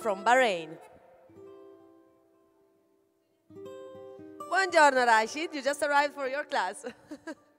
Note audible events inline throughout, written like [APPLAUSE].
from Bahrain. Buongiorno, Rashid. You just arrived for your class. [LAUGHS]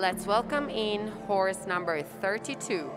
Let's welcome in horse number 32.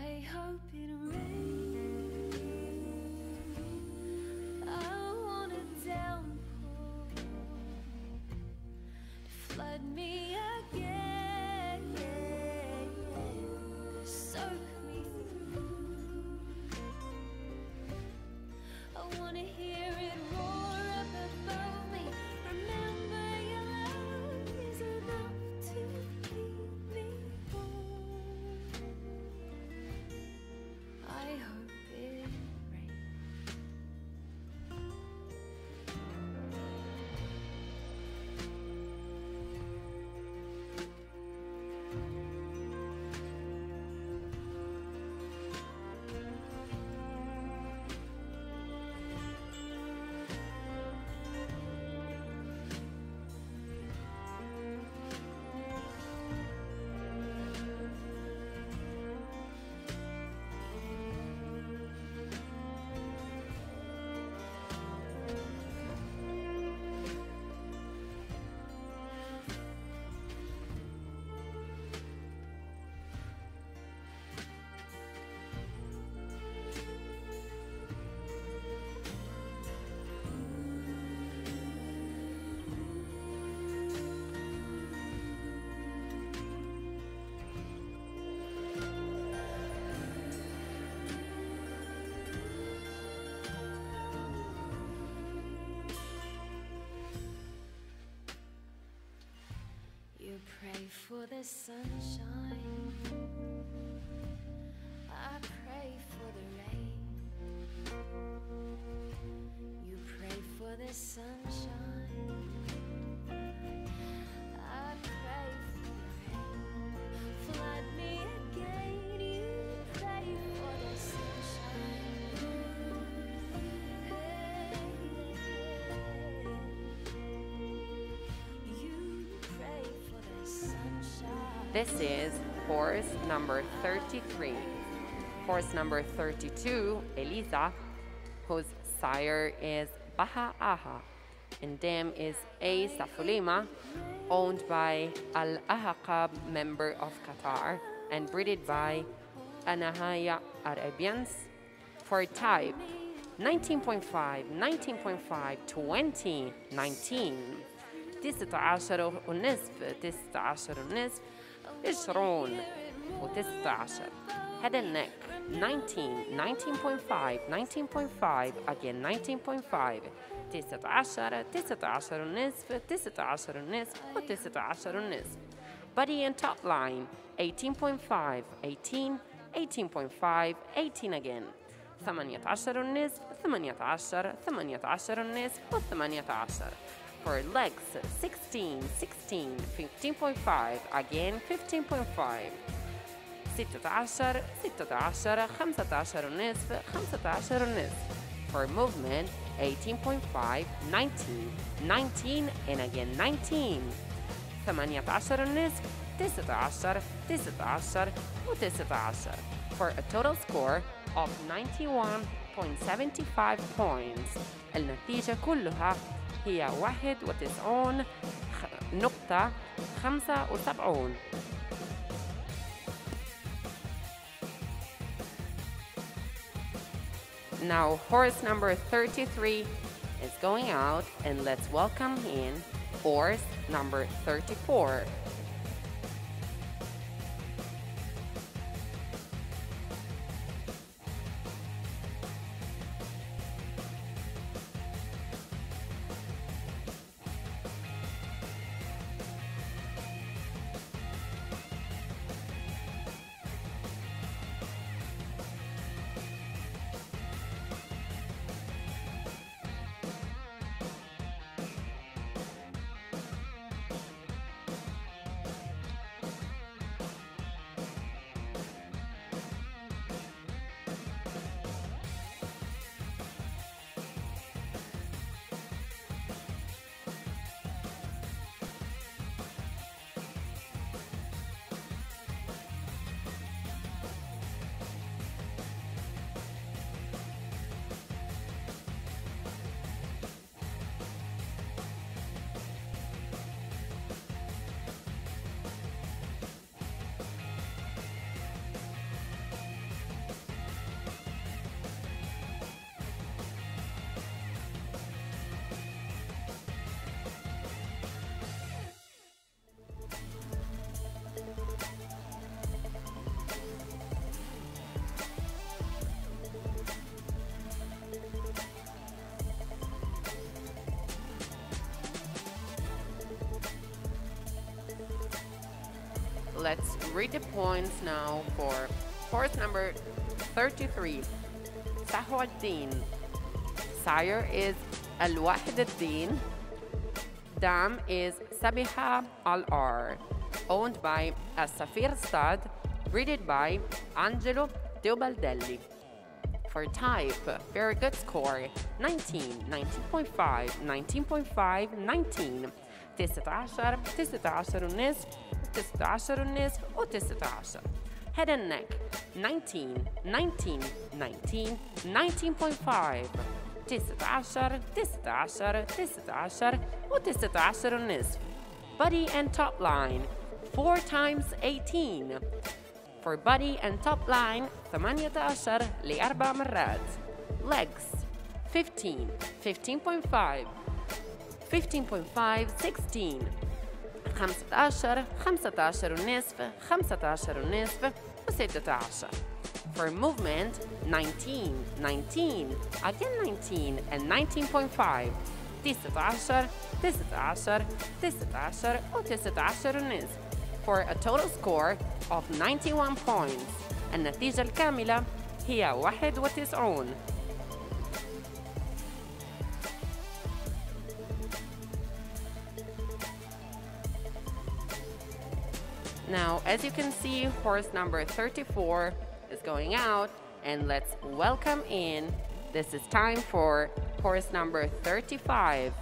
最后。for the sunshine. This is horse number 33. Horse number 32, Elisa, whose sire is Baha Aha, and dam is A. Safulima, owned by Al Shaqab member of Qatar, and breeded by Anahaya Arabians. For type 19.5, 19.5, 20, 19. 19 ونصف 19 ونصف 20 و19 head and neck 19 19.5 19.5 again 19.5 19 19 ونصف 19 ونصف و19 ونصف body and top line 18.5 18 18.5 18 again 18 ونصف 18 18 ونصف و18 for legs 16 16 15.5 again 15.5 16 16 15 ونصف 15 ونصف for movement 18.5 19 19 and again 19 18 ونصف 19 19 و19 for a total score of 91.75 points النتيجة كلها هي 91 خ- نقطة 75 Now horse number 33 is going out and let's welcome in horse number 34. Let's read the points now for horse number 33, Sahwa al-Din. Sire is Al-Wahid al-Din. Dam is Sabiha Al-R, owned by As-Safir Stad, breeded by Angelo Teobaldelli. For type, very good score 19, 19.5, 19.5, 19 19 19 ونصف 19 ونصف و 19 Head and neck 19 19 19 19.5 19 19 19 و 19 ونصف Body and top line 4 times 18 For body and top line 18 لأربع مرات Legs 15 15.5 15.5 16 15 15 ونصف 15 ونصف و 16 For movement 19 19 again 19 and 19.5 19 19 19 و 19 ونصف For a total score of 91 points النتيجة الكاملة هي 91 Now, as you can see, horse number 34 is going out, and let's welcome in. This is time for horse number 35.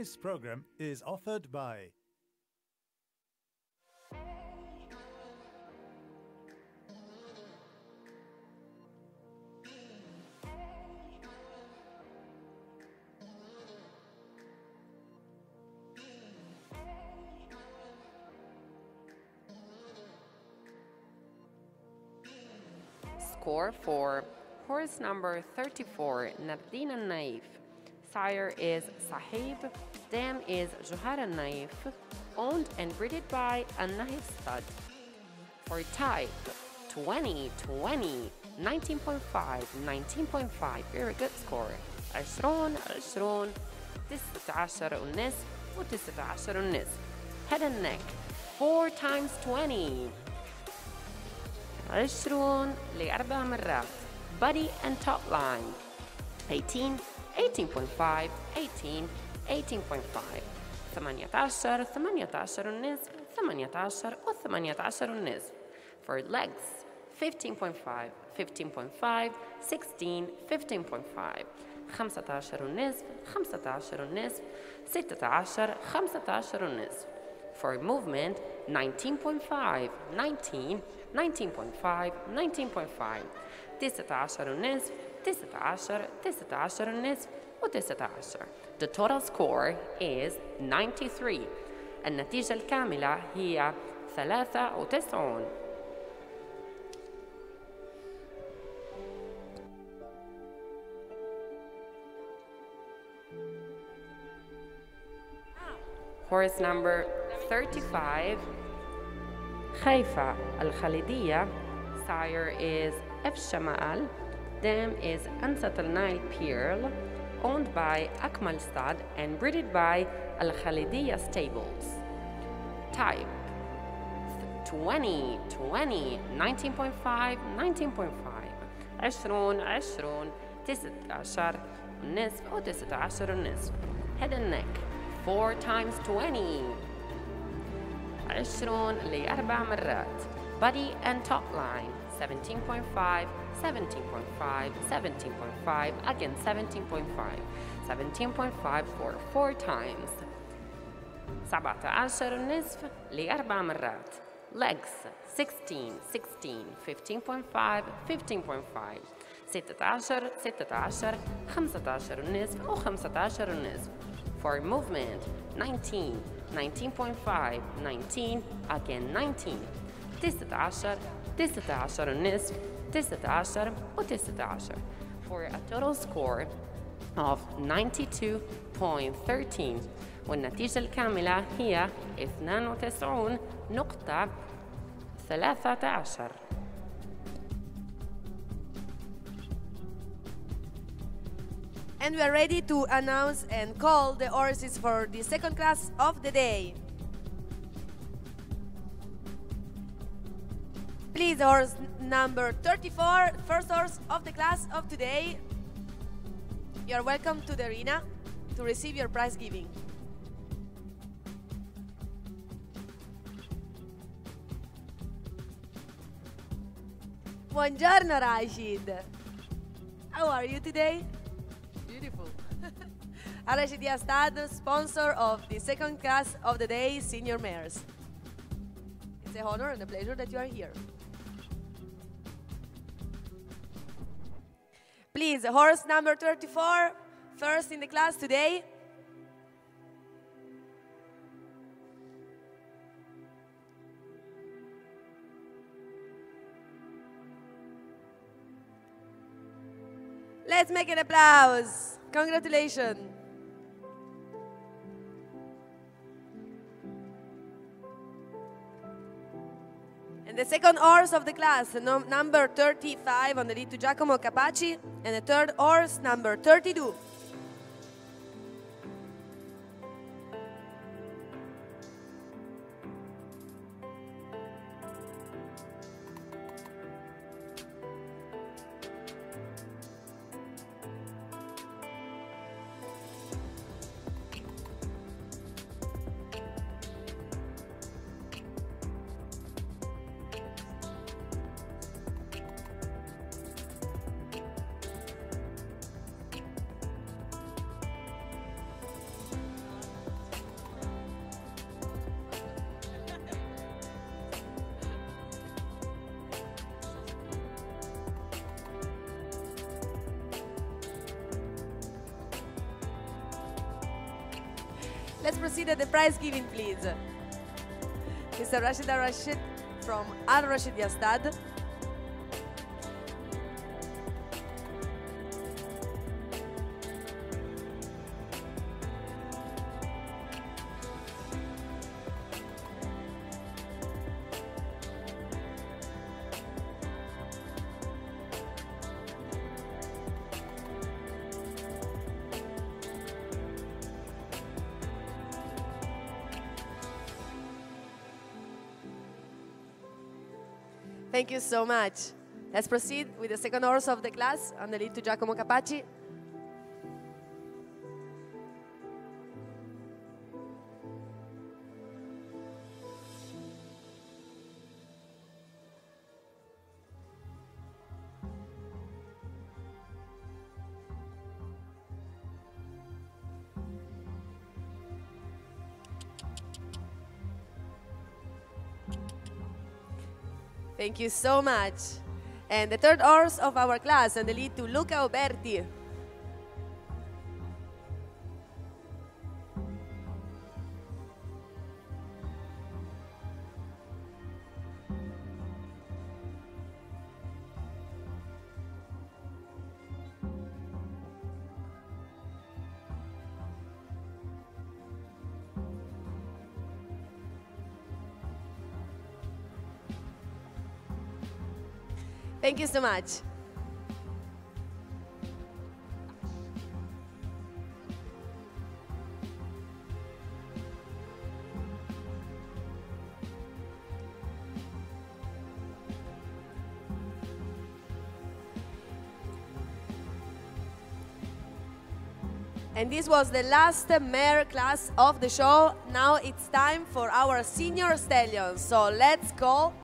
This program is offered by Score for horse number 34, Nadina Naif. Sire is Sahib. Dam is Johara Naif. Owned and breeded by a Naif stud. For type 20, 20, 19.5, 19.5. Very good score. 20 20 19 ونصف و 19 ونصف. Head and neck 4 times 20. 20 لأربع مرات body and top line 18 18.5 18 18.5 18 18 ونصف 18 و 18 ونصف for legs 15.5 15.5 16 15.5 15 ونصف 15 ونصف 16 15 ونصف for movement 19.5 19 19.5 19.5 19 ونصف 19 19 ونصف و 19 The total score is 93 النتيجة الكاملة هي 93 Horse number 35 خيفة الخالدية Sire is F. Shamal Dam is Ansat al Nile Pearl owned by Akmal Stud and breeded by Al Khalidiya Stables Type 20 20 19.5 19.5 20 20 19 ونصف و 19 ونصف Head and neck 4 times 20 20 لأربع مرات Body and top line 17.5 17.5 17.5 again 17.5 17.5 for 4 times 17 ونصف لأربع مرات Legs 16 16 15.5 15.5 16 16 15 ونصف و 15 ونصف For movement 19 19.5 19 again 19 19 19 ونصف 19 و 19 for a total score of 92.13 والنتيجة الكاملة هي 92 نقطة 13 And we are ready to announce and call the horses for the second class of the day. Please, horse number 34, first horse of the class of today. You are welcome to the arena to receive your prize giving. Buongiorno, Rashid. How are you today? Beautiful. [LAUGHS] Rashid Astad, sponsor of the second class of the day, Senior Mares. It's a honor and a pleasure that you are here. Please, horse number 34, first in the class today. Let's make an applause. Congratulations. The second horse of the class, num- number 35 on the lead to Giacomo Capacci, and the third horse, number 32. Let's proceed at the prize giving, please. Mr. Rashid Rashid from Al Rashid Yastad. Thank you so much. Let's proceed with the second horse of the class on the lead to Giacomo Capacci. Thank you so much. And the third horse of our class and the lead to Luca Oberti. Thank you so much. And this was the last mare class of the show. Now it's time for our senior stallions. So let's call